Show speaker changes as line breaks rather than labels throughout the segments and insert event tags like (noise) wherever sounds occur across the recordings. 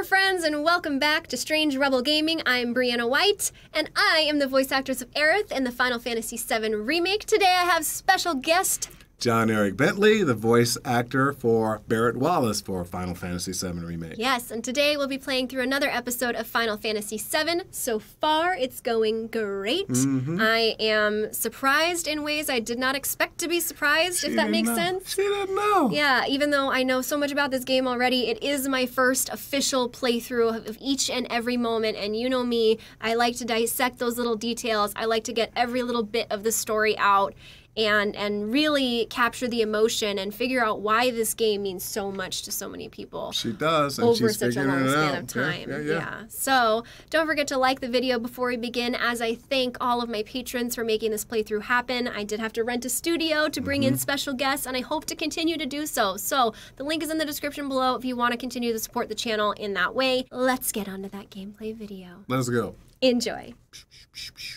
there, friends, and welcome back to Strange Rebel Gaming. I'm Briana White, and I am the voice actress of Aerith in the Final Fantasy VII Remake. Today I have special guest
John Eric Bentley, the voice actor for Barret Wallace for Final Fantasy VII Remake.
Yes, and today we'll be playing through another episode of Final Fantasy VII. So far, it's going great.
Mm-hmm.
I am surprised in ways I did not expect to be surprised, if that makes
know.
sense.
She didn't know.
Yeah, even though I know so much about this game already, it is my first official playthrough of each and every moment. And you know me, I like to dissect those little details. I like to get every little bit of the story out and and really capture the emotion and figure out why this game means so much to so many people
She does, and
over
she's
such a long span of time.
Yeah, yeah, yeah.
So don't forget to like the video before we begin. As I thank all of my patrons for making this playthrough happen. I did have to rent a studio to bring
Mm-hmm.
in special guests, and I hope to continue to do so. So the link is in the description below if you want to continue to support the channel in that way. Let's get on to that gameplay video.
Let's go.
Enjoy.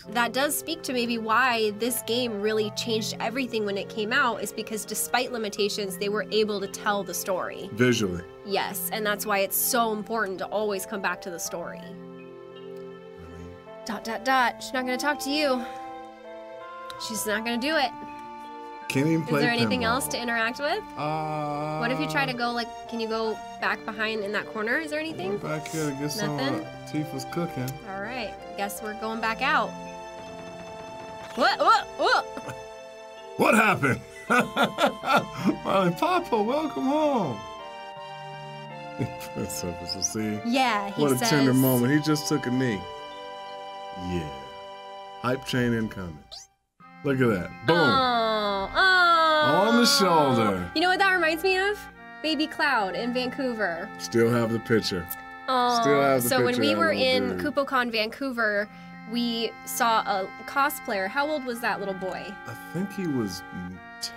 That does speak to maybe why this game really changed everything when it came out, is because despite limitations, they were able to tell the story.
Visually.
Yes, and that's why it's so important to always come back to the story. Dot dot dot. She's not gonna talk to you. She's not gonna do it.
Can't even
Is there anything
pinball.
else to interact with?
Uh,
What if you try to go like? Can you go back behind in that corner? Is there anything?
Back here to get some
Nothing?
Tifa's cooking.
All right. Guess we're going back out. What? What? What? (laughs)
What happened? (laughs) Molly Papa, welcome home. That's so to see.
Yeah. He
What a
says,
tender moment. He just took a knee. Yeah. Hype chain incoming. Look at that. Boom. On the shoulder.
You know what that reminds me of? Baby Cloud in Vancouver.
Still have the picture.
Oh,
Still have the
so when we were in
dude.
KupoCon Vancouver, we saw a cosplayer. How old was that little boy?
I think he was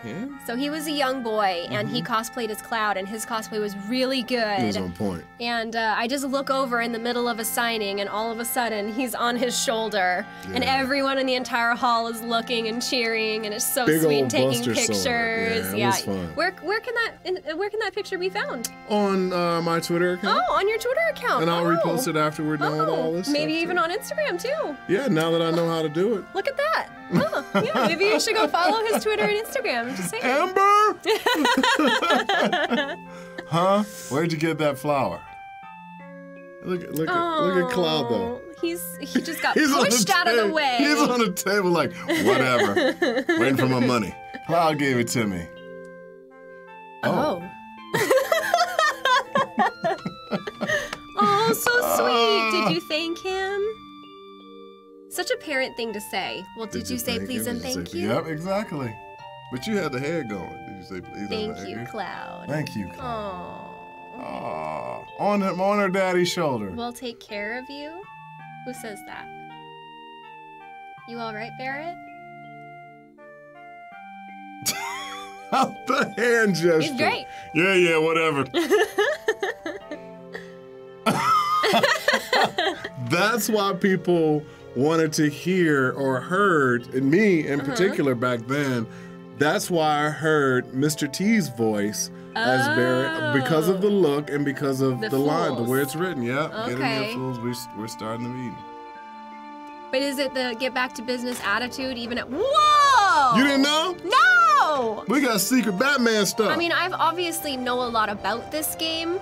10?
So he was a young boy, and
Mm-hmm.
he cosplayed as Cloud, and his cosplay was really good.
He was on point.
And uh, I just look over in the middle of a signing, and all of a sudden he's on his shoulder, and everyone in the entire hall is looking and cheering, and it's so
Big
sweet
old
and taking
Buster
pictures.
sword. Yeah, it was fun.
Where where can that where can that picture be found?
On uh, my Twitter account.
Oh, on your Twitter account.
And I'll
oh.
repost it after we're done with all
Oh,
this.
maybe even
too.
on Instagram too.
Yeah, now that I know how to do it.
Look at that. Oh, yeah, maybe you should go follow his Twitter and (laughs) Instagram. Just saying.
Amber! (laughs) (laughs) huh? Where'd you get that flower? Look, look, at, look at Cloud though.
Oh, He's he just got (laughs)
He's
pushed out of the way.
He's on the table like, whatever. Waiting for my money. Cloud gave it to me.
oh. oh, oh so sweet. Did ah. you thank him? Such a parent thing to say. Well, did, you, say please
him?
and thank you?
Yep, exactly. But you had the hair going. Did you say please
Thank you, Cloud.
Thank you, Cloud.
Oh.
Aw, on him, on her daddy's shoulder.
We'll take care of you? Who says that? You all right, Barret? (laughs)
the hand gesture.
He's great.
Yeah, yeah, whatever. (laughs) (laughs) That's why people wanted to hear or heard, and me in
Uh-huh.
particular back then, that's why I heard Mr. T's voice as Barret because of the oh. look and because of
The
the, line, the way it's written. In
Okay.
there, fools. We, we're starting the meeting.
But is it the get back to business attitude even at Whoa!
You didn't know?
No!
We got secret Batman stuff.
I mean, I've obviously know a lot about this game,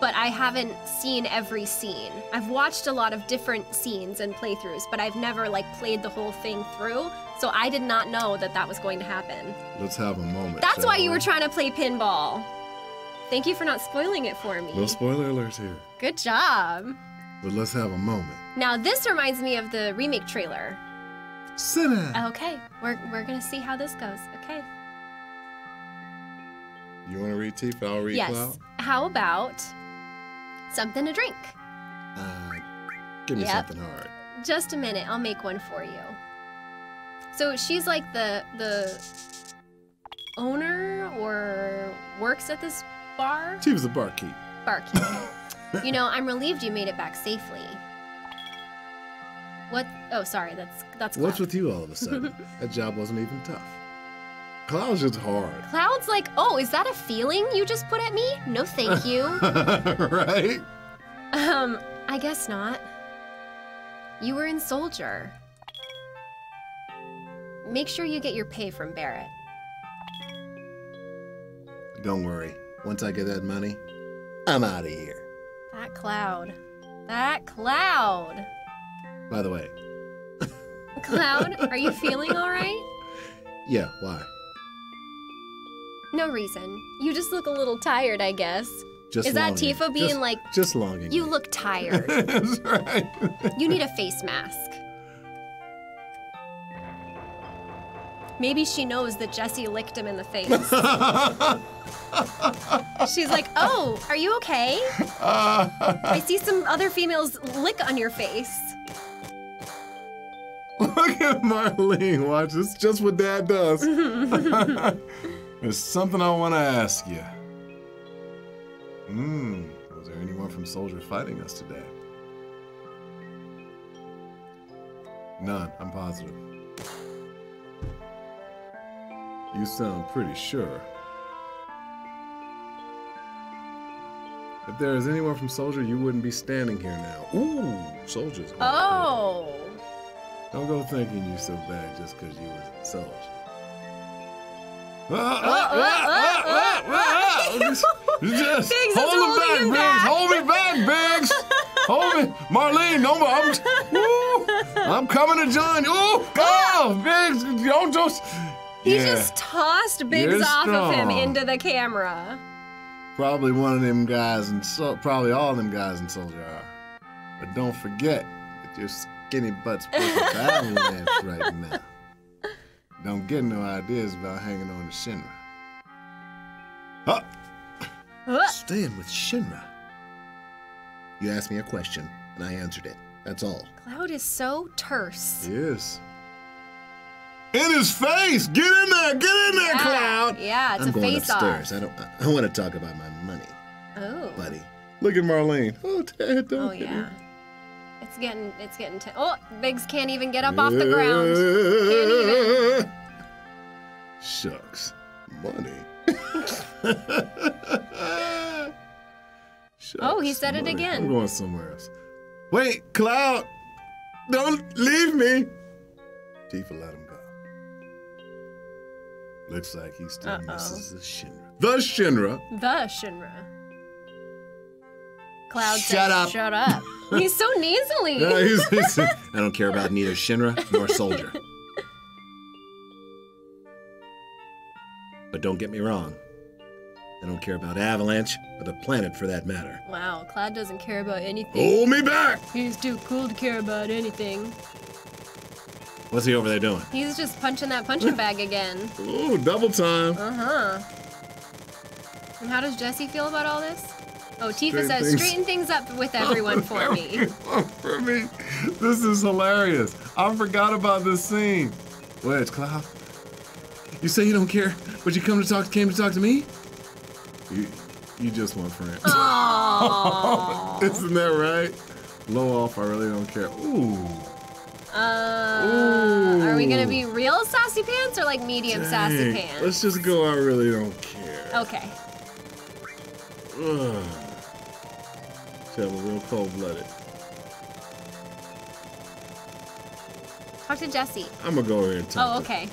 but I haven't seen every scene. I've watched a lot of different scenes and playthroughs, but I've never like played the whole thing through. So I did not know that that was going to happen.
let's have a moment.
That's why you were trying to play pinball. Thank you for not spoiling it for me.
No spoiler alerts here,
Good job.
but let's have a moment.
Now this reminds me of the remake trailer.
Sit down.
Okay, we're we're gonna see how this goes. Okay.
You want to read Tifa? I'll read
yes.
Cloud.
How about something to drink?
Uh, give me
Yep.
something hard.
Just a minute, I'll make one for you. So she's like the the owner or works at this bar
She was a barkeep.
barkeep. (laughs) you know, I'm relieved you made it back safely. What? Oh, sorry. That's that's.
What's with you all of a sudden? (laughs) that job wasn't even tough. Cloud's just hard.
Cloud's like, oh, is that a feeling you just put at me? No, thank you. (laughs)
right?
Um, I guess not. You were in Soldier. Make sure you get your pay from Barret.
Don't worry. Once I get that money, I'm out of here.
That cloud. That cloud.
By the way, (laughs)
Cloud, are you feeling all right? (laughs)
yeah, why?
No reason. You just look a little tired, I guess.
Just
Is that. Tifa being
Just-
like,
just longing?
you look tired? (laughs)
That's right.
You need a face mask. Maybe she knows that Jessie licked him in the face. (laughs) She's like, oh, are you okay? I see some other females lick on your face. (laughs)
Look at Marlene. Watch this. Just what Dad does. (laughs) There's something I want to ask you. Hmm. Was there anyone from Soldier fighting us today? None. I'm positive. You sound pretty sure. If there is anyone from Soldier, you wouldn't be standing here now. Ooh, Soldier's.
Oh.
Don't go thinking you're so bad just because you was a soldier. Just
Biggs
hold
holding
it back, Biggs. Hold me back, Biggs. Hold me, Marlene. No, I'm, (laughs) woo, I'm coming to join you. Ooh, oh, Biggs, don't just.
He
Yeah.
just tossed Biggs off of him into the camera.
Probably one of them guys, and so probably all of them guys in Soldier are. But don't forget that your skinny butt's avalanche (laughs) right now. Don't get no ideas about hanging on to Shinra. Huh?
Huh.
Staying with Shinra. You asked me a question, and I answered it. That's all.
Cloud is so terse.
Yes. In his face! Get in there! Get in there,
Yeah,
Cloud!
yeah, it's
I'm
a
going
face
upstairs.
off.
I don't. I, I want to talk about my money,
Oh.
buddy. Look at Marlene. Oh, Dad, don't
Oh yeah. It's getting it's getting t- Oh, Biggs can't even get up off the ground. Can't
Shucks. Money. (laughs) Shucks,
Oh, he said it again.
I'm going somewhere else. Wait, Cloud! Don't leave me! Tifa let him go. Looks like he still
Uh-oh.
misses the Shinra. The Shinra!
The Shinra. Cloud
Shut
says,
up.
Shut up. (laughs) He's so nasally.
Yeah, he's- he's- I don't care about neither Shinra nor Soldier. But don't get me wrong. I don't care about Avalanche or the planet for that matter.
wow, Cloud doesn't care about anything.
Hold me back!
He's too cool to care about anything.
What's he over there doing?
He's just punching that punching (laughs) bag again.
Ooh, double time.
Uh huh. And how does Jessie feel about all this? Oh, Tifa
Straighten
says,
things-
straighten things up with (laughs) everyone for me. (laughs)
for me. This is hilarious. I forgot about this scene. Wait, Cloud. You say you don't care, but you come to talk came to talk to me? You you just want friends.
Aww.
Isn't that right? Blow off, I really don't care. Ooh.
Uh, are we gonna be real sassy pants or like medium sassy pants?
Let's just go, I really don't care.
Okay.
Ugh. Tell me real cold blooded.
Talk to Jessie.
I'm gonna go here and talk.
Oh, okay.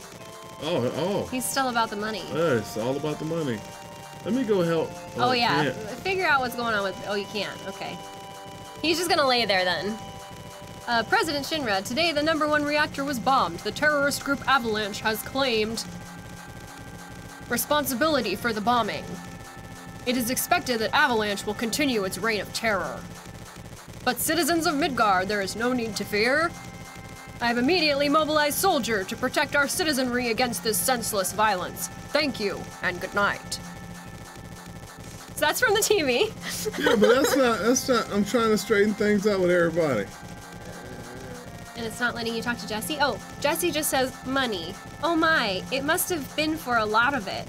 Oh, oh.
He's still about the money.
Yeah, it's all about the money. Let me go help.
Oh,
I
yeah. Figure out what's going on with. Oh, you can't. Okay. He's just gonna lay there then. Uh, President Shinra, today the number one reactor was bombed. The terrorist group Avalanche has claimed responsibility for the bombing. It is expected that Avalanche will continue its reign of terror. But citizens of Midgar, there is no need to fear. I have immediately mobilized soldier to protect our citizenry against this senseless violence. Thank you, and good night. So that's from the TV.
Yeah, but that's not. That's not. I'm trying to straighten things out with everybody.
And it's not letting you talk to Jessie? Oh, Jesse just says money. Oh my, it must have been for a lot of it.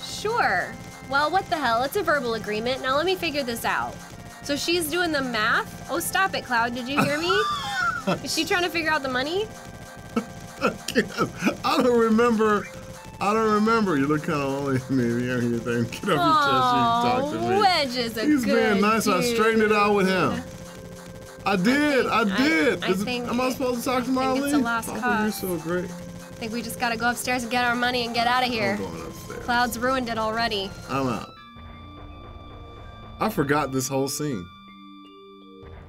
(laughs) sure. Well, what the hell? It's a verbal agreement. Now let me figure this out. So she's doing the math? Oh, stop it, Cloud. Did you hear me? (laughs) Is she trying to figure out the money? (laughs)
I don't remember I don't remember. You look kind of lonely to me. You thing. Get off your chest. You talk to me.
Wedge is a
He's
good
being nice. I straightened it out with him. I did. I,
think- I-
did.
I
Is it- am I supposed to talk to
I think
Molly?
it's a lost
Papa,
cause.
you're so great.
I think we just gotta go upstairs and get our money and get out of here.
I'm going upstairs.
Cloud's ruined it already.
I'm out. I forgot this whole scene.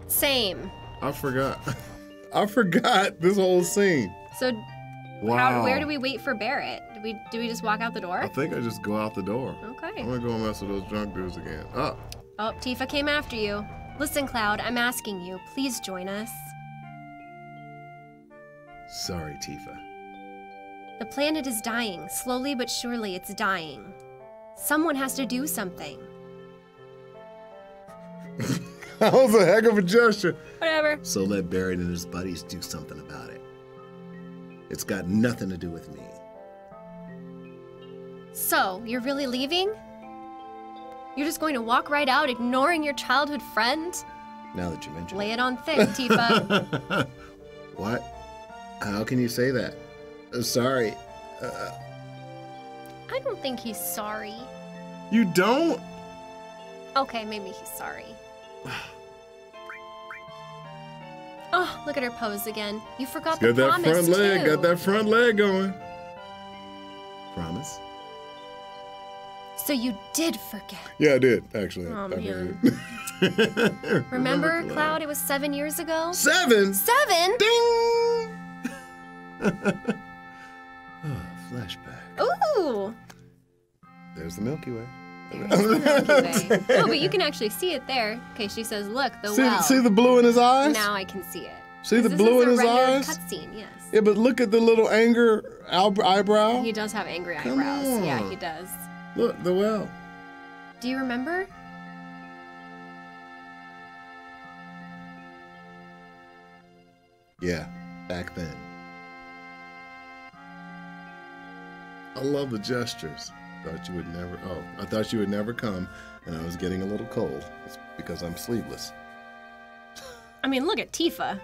Same.
I forgot. (laughs) I forgot this whole scene.
So,
Wow.
how, where do we wait for Barret? Do we do we just walk out the door?
I think I just go out the door.
Okay.
I'm gonna go mess with those drunk dudes again. Oh,
Oh, Tifa came after you. Listen, Cloud, I'm asking you. Please join us.
sorry, Tifa.
The planet is dying. Slowly but surely, it's dying. Someone has to do something. (laughs)
That was a heck of a gesture.
Whatever.
So let Barret and his buddies do something about it. It's got nothing to do with me.
So, you're really leaving? You're just going to walk right out, ignoring your childhood friend?
Now that you mention
Lay
it.
it on thick, Tifa. (laughs)
What? How can you say that? Uh, sorry. Uh,
I don't think he's sorry.
You don't?
Okay, maybe he's sorry. (sighs) Oh, look at her pose again. You forgot the
Got that front leg.
too.
Got that front leg going.
So you did forget.
Yeah, I did actually.
Oh,
I
man.
did. (laughs)
Remember, Cloud? It was seven years ago.
Seven.
Seven?
Ding. (laughs)
Oh, flashback.
Ooh.
There's the Milky Way.
Okay. No, (laughs) oh, but you can actually see it there. Okay, she says, "Look, the
see,
well."
see the blue in his eyes?
now I can see it.
See the
This
blue
is
in
a
his eyes?
Cutscene, yes.
Yeah, but look at the little anger eyebrow.
He does have angry
Come
eyebrows. Yeah, he does.
Look, the well.
Do you remember?
Yeah, back then. I love the gestures. Thought you would never. Oh, I thought you would never come, and I was getting a little cold. It's because I'm sleeveless.
I mean, look at Tifa.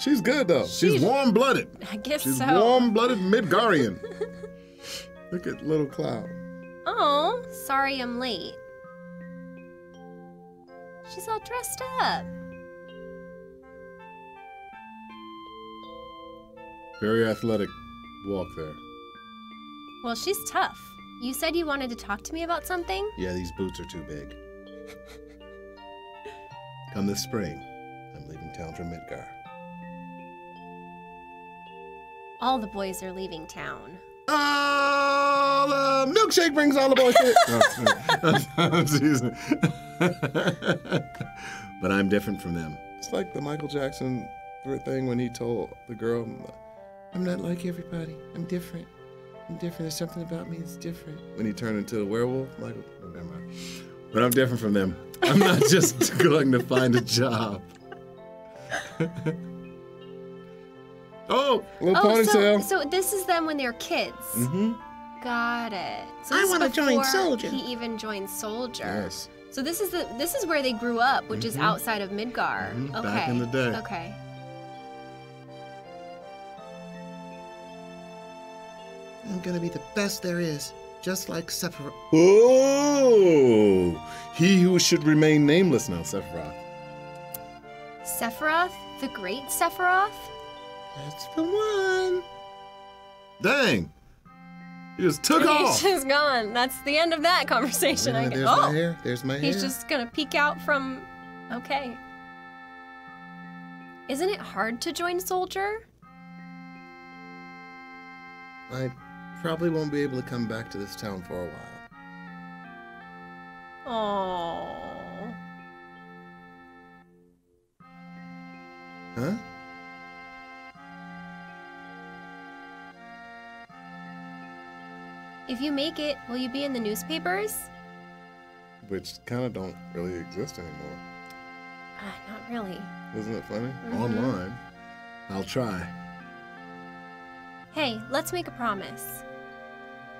She's good though. She's,
She's-
warm-blooded.
I guess
She's
so.
warm-blooded Midgarian. (laughs) Look at little Cloud.
Oh, sorry I'm late. She's all dressed up.
Very athletic walk there.
Well, she's tough. You said you wanted to talk to me about something?
Yeah, these boots are too big. Come this spring, I'm leaving town for Midgar.
All the boys are leaving town.
Oh, the milkshake brings all the bullshit. (laughs) (laughs)
But I'm different from them.
It's like the Michael Jackson thing when he told the girl, "I'm not like everybody. I'm different. I'm different. There's something about me that's different." When he turned into a werewolf, Michael. Oh, never mind. But I'm different from them. I'm not just (laughs) going to find a job. Oh, little
Oh, so,
ponytail.
so this is them when they're kids.
mm-hmm.
Got it. So
I wanna join Soldier.
He even joined Soldier.
Yes.
So this is the this is where they grew up, which is
Mhm.
outside of Midgar.
Mhm,
Okay.
back in the day.
Okay.
I'm gonna be the best there is, just like Sephiroth.
Oh, he who should remain nameless now, Sephiroth.
Sephiroth, the great Sephiroth.
That's the one. Dang. He just took
He's
off.
just gone. That's the end of that conversation. I
Yeah,
guess.
there's
Oh,
my hair. There's my
he's
hair.
just gonna peek out from. Okay. Isn't it hard to join Soldier?
I probably won't be able to come back to this town for a while.
Oh.
Huh?
If you make it, will you be in the newspapers?
Which kind of don't really exist anymore.
Ah, not really.
Isn't it funny?
Mhm.
Online.
I'll try.
Hey, let's make a promise.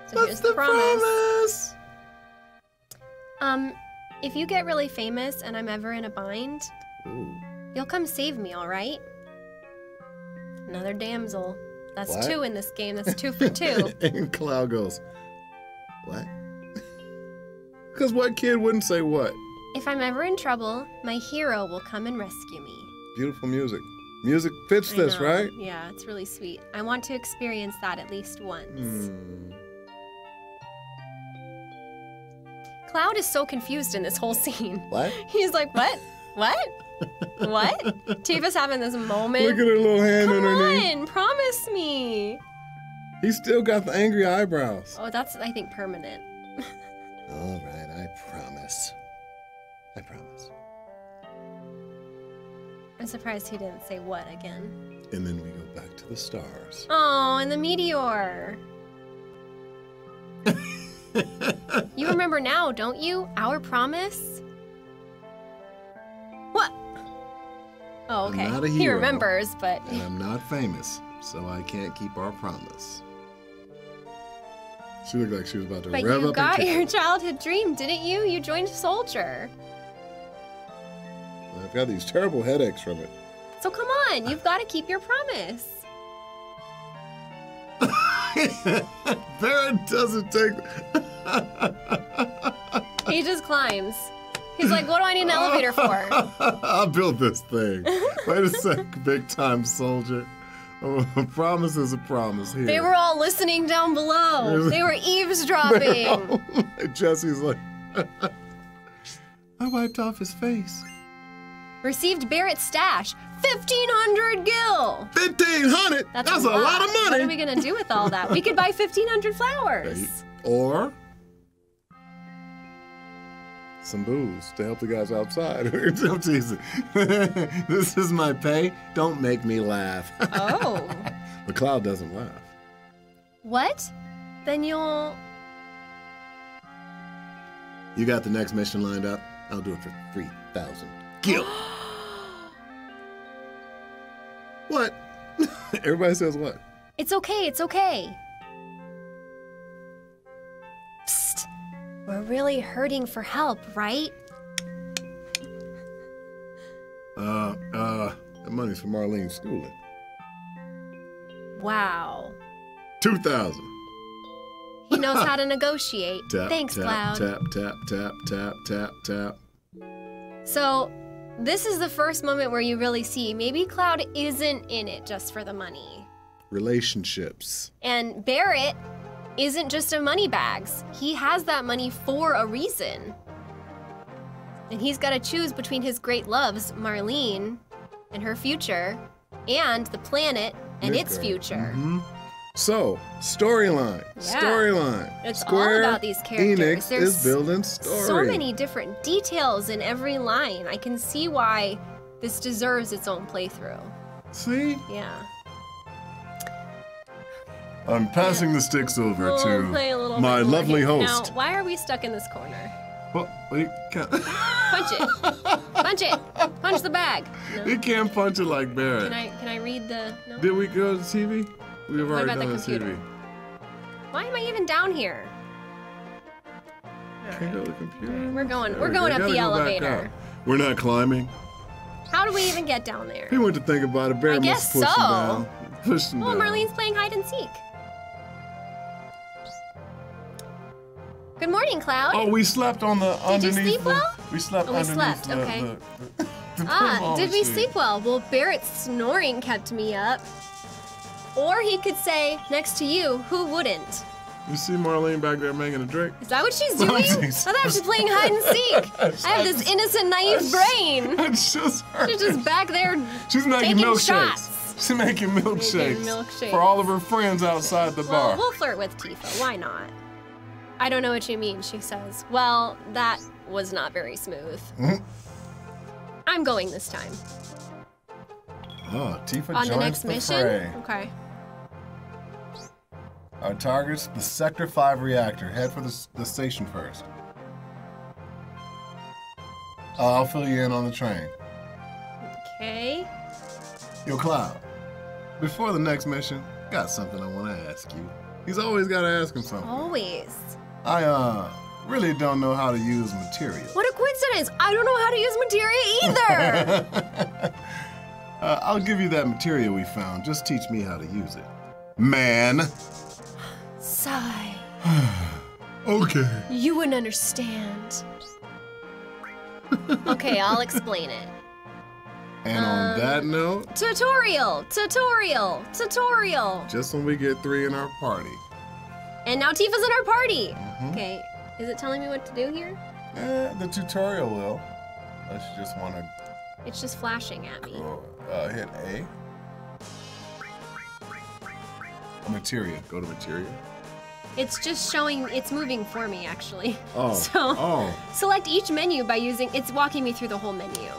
So
What's
here's
the
the promise.
promise?
Um, if you get really famous and I'm ever in a bind,
Ooh.
you'll come save me, all right? Another damsel. That's
What?
two in this game. That's two for two. (laughs)
and Cloud goes, What? (laughs) Because what kid wouldn't say what?
if I'm ever in trouble, my hero will come and rescue me.
Beautiful music. Music fits
I
this,
know.
right?
Yeah, it's really sweet. I want to experience that at least once.
Hmm.
Cloud is so confused in this whole (laughs) scene.
What?
He's like, what? What? What? Tifa's having this moment.
Look at her little hand
Come
underneath.
Come on, promise me.
He still got the angry eyebrows.
Oh, that's I think permanent.
All right, I promise. I promise.
I'm surprised he didn't say what again.
And then we go back to the stars.
Oh, and the meteor. (laughs) You remember now, don't you? Our promise? What? Oh,
I'm
okay.
not a
He remembers, but
and I'm not famous, so I can't keep our promise. She looked like she was about to
but
rev
you
up
got
and kick.
your childhood dream, didn't you? You joined soldier.
I've got these terrible headaches from it.
So come on, you've got to keep your promise. (laughs)
Barret doesn't take.
He just climbs. He's like, what do I need an elevator for? (laughs)
I'll build this thing. (laughs) Wait a sec, big time soldier. Oh, a promise is a promise here.
They were all listening down below. They were (laughs) eavesdropping.
Oh Jessie's like, I wiped off his face.
Received Barret's stash, 1500 gil.
1500
That's,
That's, a lot. of money.
What are we going to do with all that? We could buy 1500 flowers.
Or some booze to help the guys outside. (laughs) I'm teasing. (laughs) this is my pay. Don't make me laugh. (laughs)
Oh.
the cloud doesn't laugh.
What? Then you'll.
You got the next mission lined up? I'll do it for 3,000. Gil. (gasps) what? Everybody says what?
It's okay, it's okay. We're really hurting for help, right?
Uh, uh, the money's for Marlene's schooling.
Wow.
2,000.
He knows how to (laughs) negotiate.
Tap,
Thanks,
tap,
Cloud.
Tap, tap, tap, tap, tap, tap.
So, this is the first moment where you really see maybe Cloud isn't in it just for the money.
Relationships.
And Barret isn't just a money bags. He has that money for a reason. And he's got to choose between his great loves, Marlene and her future, and the planet and its future.
Mhm. So, storyline.
Yeah.
Storyline.
It's all about these characters.
Enix
There's
is building story.
So many different details in every line. I can see why this deserves its own playthrough.
See?
Yeah.
I'm passing the sticks over
We'll
to
play a little
my lovely host.
Now, why are we stuck in this corner?
Well, you can't,
Punch it. Punch it. Punch the bag. No.
you can't punch it like Barret.
Can I can I read the no?
Did we go to TV? We've
What
already
about the
done
computer?
TV.
Why am I even down here?
Can't go to the computer.
Mm, we're going
There
we're
we
going up the elevator.
up. We're not climbing.
How do we even get down there?
He went to think about it. Barret
I
must push
so.
him down. Pushed him
Oh,
down.
Marlene's playing hide and seek. Good morning, Cloud.
Oh, we slept on the
Did you sleep
the,
well?
We slept
Oh, we
underneath
slept,
the,
okay. (laughs)
the,
Ah, did we sleep well? Well, Barret's snoring kept me up. Or he could say, next to you, who wouldn't?
You see Marlene back there making a drink?
Is that what she's (laughs) doing? I thought she's playing hide and seek. (laughs) I have this innocent, naive brain.
It's just her.
She's just back there.
She's making milkshakes.
shots.
She's making milkshakes, making
milkshakes.
for all of her friends outside the
Well,
bar.
we'll flirt with Tifa. Why not? I don't know what you mean, she says. Well, that was not very smooth.
Mhm.
I'm going this time.
Oh, Tifa
On
joins
the next
the
mission?
fray.
Okay.
Our target's the Sector 5 reactor. Head for the, the station first. Uh, I'll fill you in on the train.
Okay.
Yo, Cloud, before the next mission, got something I want to ask you. He's always got to ask him something.
Always.
I, uh, really don't know how to use materia.
What a coincidence! I don't know how to use materia either! (laughs)
uh, I'll give you that materia we found. Just teach me how to use it. man.
Sigh. (sighs)
Okay.
You wouldn't understand. okay, I'll explain it.
And on
Um,
that note,
Tutorial, tutorial, tutorial.
just when we get three in our party,
And now Tifa's in our party.
Mhm.
Okay, is it telling me what to do here?
eh, the tutorial will. Unless you just want to
It's just flashing at me.
go, uh, hit A. Materia. Go to materia.
It's just showing, it's moving for me actually.
Oh. (laughs)
So-
oh.
Select each menu by using, it's walking me through the whole menu.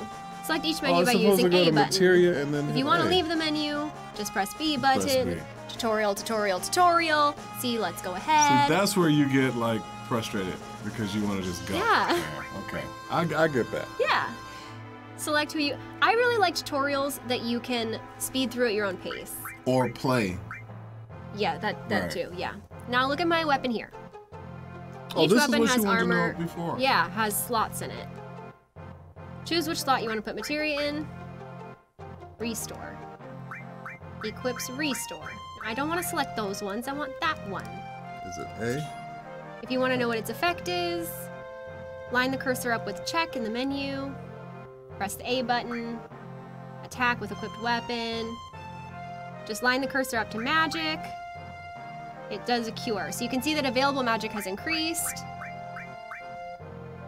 Select each menu
oh,
by using
to go
A
to
button.
materia and then.
If you want to leave the menu, just press B
Press
button.
B.
Tutorial, tutorial, tutorial. See, let's go ahead.
See, that's where you get like frustrated because you want to just go.
Yeah.
Okay. I, I get that.
yeah. Select who you. I really like tutorials that you can speed through at your own pace.
Or play.
Yeah, that that
Right.
too. Yeah. Now look at my weapon here.
Oh,
Each weapon
what
has
you wanted to know
armor.
before.
Yeah, has slots in it. Choose which slot you want to put materia in. Restore. Equips restore. I don't want to select those ones. I want that one.
Is it A?
If you want to know what its effect is, line the cursor up with check in the menu. Press the A button. Attack with equipped weapon. Just line the cursor up to magic. It does a cure. So you can see that available magic has increased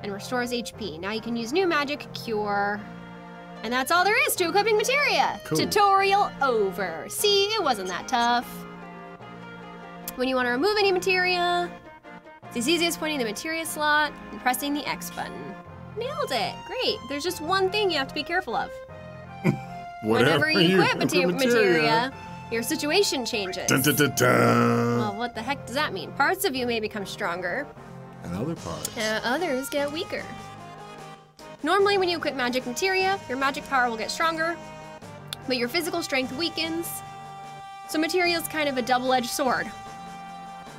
and restores HP. Now you can use new magic, cure. And that's all there is to equipping materia.
Cool.
Tutorial over. See, it wasn't that tough. When you want to remove any materia, it's as easy as pointing the materia slot and pressing the X button. Nailed it. Great. There's just one thing you have to be careful of. (laughs) Whatever, Whenever you equip mate- materia, your situation changes.
Dun, dun, dun, dun.
Well, what the heck does that mean? Parts of you may become stronger,
and other parts.
uh, others get weaker. Normally, when you equip magic materia, your magic power will get stronger, but your physical strength weakens. So, materia is kind of a double edged sword.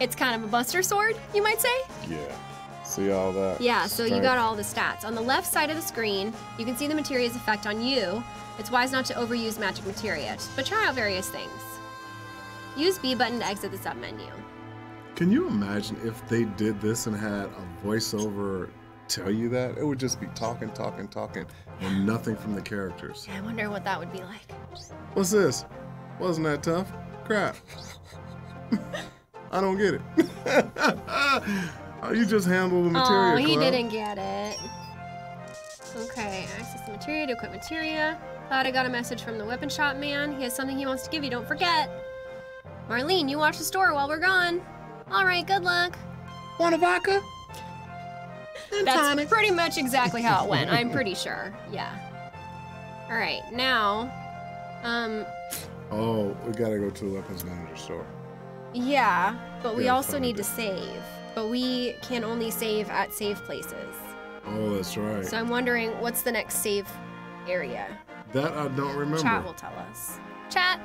It's kind of a buster sword, you might say?
Yeah. See all that?
Yeah, so you got all the stats. On the left side of the screen, you can see the materia's effect on you. It's wise not to overuse magic materia, but try out various things. Use B button to exit the submenu.
Can you imagine if they did this and had a voiceover tell you that? It would just be talking, talking, talking, and nothing from the characters.
I wonder what that would be like.
What's this? Wasn't that tough? Crap. (laughs) I don't get it. (laughs) oh, you just handle the materia.
Oh, he didn't get it. Okay, access the materia to equip materia. Thought I got a message from the weapon shop man. He has something he wants to give you, don't forget. Marlene, you watch the store while we're gone. All right, good luck.
Want a vodka? And
That's
tonic.
pretty much exactly how it went. I'm pretty sure. Yeah. All right, now, um,
Oh, we gotta go to the weapons manager store.
yeah, but we
Yeah,
also
find
need to save. But we can only save at save places.
Oh, that's right.
So I'm wondering what's the next save area?
that I don't remember.
Chat will tell us. Chat,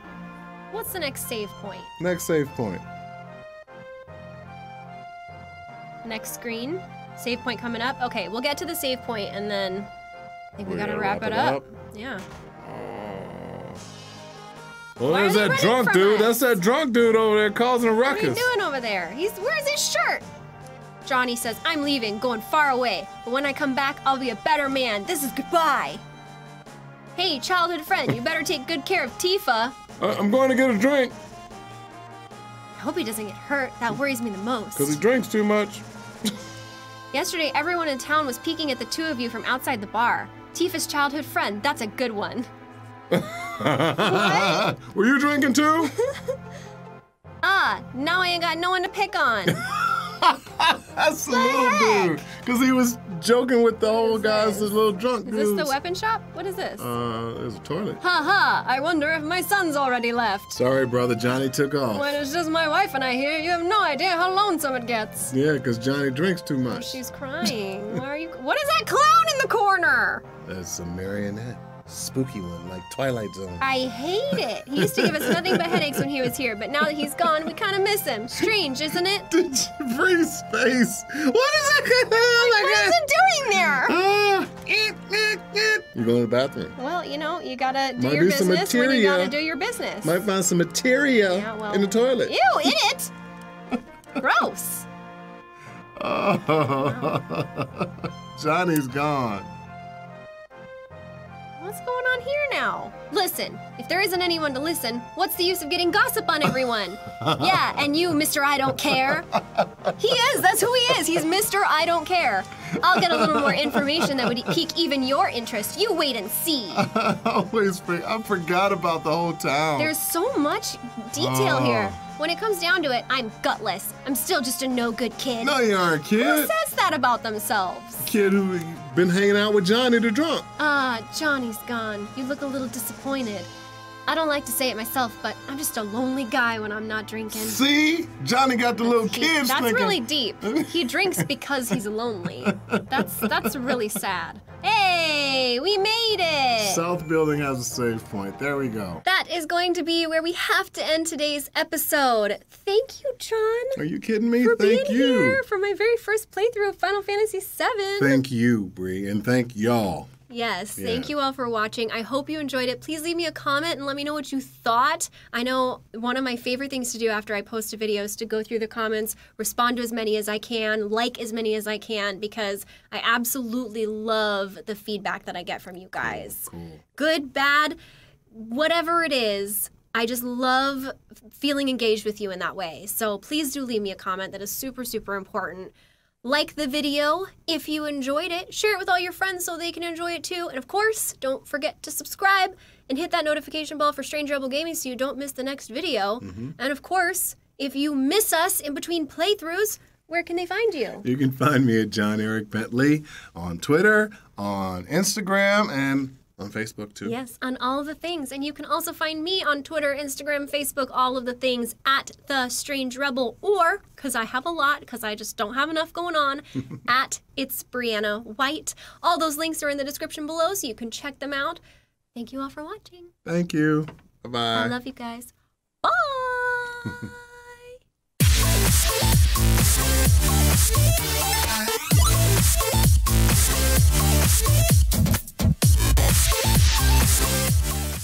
what's the next save point?
Next save point.
Next screen? Save point coming up? Okay, we'll get to the save point and then I think we,
We
gotta
gotta
wrap,
wrap
it
it
up.
up.
Yeah.
Well,
Why
there's
are they
that drunk
from
dude.
us?
That's that drunk dude over there causing a
What are you doing over there? He's where's his shirt? Johnny says, I'm leaving, going far away. But when I come back, I'll be a better man. This is goodbye. Hey, childhood friend, you better take good care of Tifa.
Uh, I'm going to get a drink
I hope he doesn't get hurt. That worries me the most.
because he drinks too much. (laughs)
Yesterday, everyone in town was peeking at the two of you from outside the bar. Tifa's childhood friend, that's a good one. (laughs)
Were you drinking too? (laughs)
Ah, now I ain't got no one to pick on. (laughs)
That's the little dude. Because he was joking with the old guys, the little drunk
Is this the weapon shop? What is this?
Uh, there's a toilet.
Ha ha, I wonder if my son's already left.
Sorry, brother. Johnny took off.
When it's just my wife and I here, you have no idea how lonesome it gets.
Yeah, because Johnny drinks too
Oh,
much.
she's crying. (laughs) Why are you? What is that clown in the corner?
That's a marionette. Spooky one, like Twilight Zone.
I hate it. He used to give us nothing but headaches when he was here, but now that he's gone, we kind of miss him. Strange, isn't it?
Did you space? What is that? (laughs) Oh
What is
my
it doing there?
god! Ah, it, it. I'm going to the bathroom.
Well, you know, you gotta do
Might
your
do some
business when you gotta do your business.
Might find some materia
Yeah, well-
in the toilet.
Ew, in it. Gross. (laughs) (laughs)
Johnny's gone.
What's going on here now? Listen, if there isn't anyone to listen, what's the use of getting gossip on everyone? (laughs) yeah, and you, Mr. I Don't Care. He is, that's who he is. He's Mr. I Don't Care. I'll get a little more information that would pique even your interest. You wait and see.
I (laughs) always I forgot about the whole town.
There's so much detail
Oh.
here. When it comes down to it, I'm gutless. I'm still just a no good kid.
no, you aren't, kid.
Who says that about themselves?
Kid who been hanging out with Johnny the drunk.
Ah, Johnny's gone. You look a little disappointed. I don't like to say it myself, but I'm just a lonely guy when I'm not drinking.
See, Johnny got the little
He-
kids
that's
thinking.
really deep. He drinks because he's lonely. (laughs) That's that's really sad. Hey, we made it.
South Building has a save point. There we go.
that is going to be where we have to end today's episode. Thank you, John,
Are you kidding me?
for
Thank
being
you.
here for my very first playthrough of Final Fantasy VII.
Thank you, Bri, and thank y'all.
Yes, thank you all for watching. I hope you enjoyed it. Please leave me a comment and let me know what you thought. I know one of my favorite things to do after I post a video is to go through the comments, respond to as many as I can, like as many as I can, because I absolutely love the feedback that I get from you guys.
Cool.
Good, bad, whatever it is. I just love feeling engaged with you in that way. So please do leave me a comment. That is super, super important. Like the video if you enjoyed it. Share it with all your friends so they can enjoy it too. And of course, don't forget to subscribe and hit that notification bell for Strange Rebel Gaming so you don't miss the next video. Mm-hmm. And of course, if you miss us in between playthroughs, where can they find you?
You can find me at John Eric Bentley on Twitter, on Instagram, and on Facebook too.
Yes, on all the things. And you can also find me on Twitter, Instagram, Facebook, all of the things at the Strange Rebel, or because I have a lot, because I just don't have enough going on, (laughs) at it's Briana White. All those links are in the description below, so you can check them out. Thank you all for watching.
Thank you. Bye bye.
I love you guys. Bye. (laughs) すいません。